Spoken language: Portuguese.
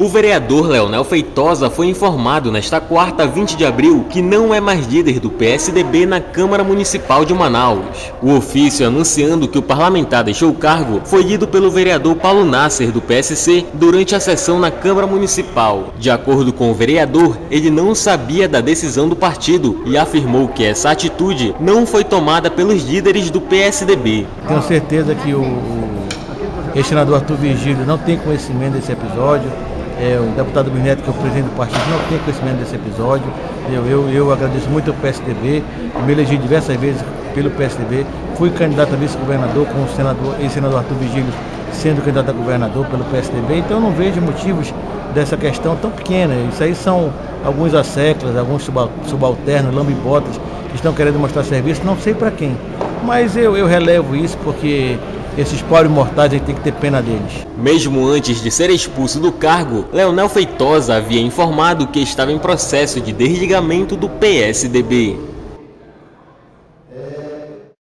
O vereador Leonel Feitosa foi informado nesta quarta, 20 de abril, que não é mais líder do PSDB na Câmara Municipal de Manaus. O ofício anunciando que o parlamentar deixou o cargo foi lido pelo vereador Paulo Nasser, do PSC, durante a sessão na Câmara Municipal. De acordo com o vereador, ele não sabia da decisão do partido e afirmou que essa atitude não foi tomada pelos líderes do PSDB. Tenho certeza que o, o senador Arthur Vigílio não tem conhecimento desse episódio. É, o deputado Bineto, que é o presidente do partido, não tem conhecimento desse episódio. Eu, eu, eu agradeço muito ao PSDB, me elegi diversas vezes pelo PSDB, fui candidato a vice-governador com o senador, ex-senador Arthur Vigílio sendo candidato a governador pelo PSDB, então eu não vejo motivos dessa questão tão pequena. Isso aí são alguns asseclas, alguns subalternos, lambibotas, que estão querendo mostrar serviço, não sei para quem. Mas eu, eu relevo isso porque esses pobres mortais a gente tem que ter pena deles. Mesmo antes de ser expulso do cargo, Leonel Feitosa havia informado que estava em processo de desligamento do PSDB.